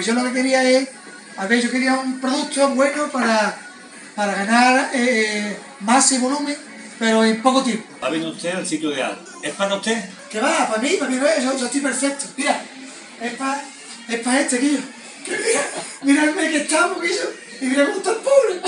pues yo lo que quería es, a ver, yo quería un producto bueno para, para ganar eh, masa y volumen, pero en poco tiempo. Va a usted al sitio ideal. ¿Es para usted? ¿Qué va? Para mí, para mí no es, yo, yo estoy perfecto. Mira, es para es para este, Guillo. Que mira, miradme que estamos, Guillo, y mira cómo está el pobre.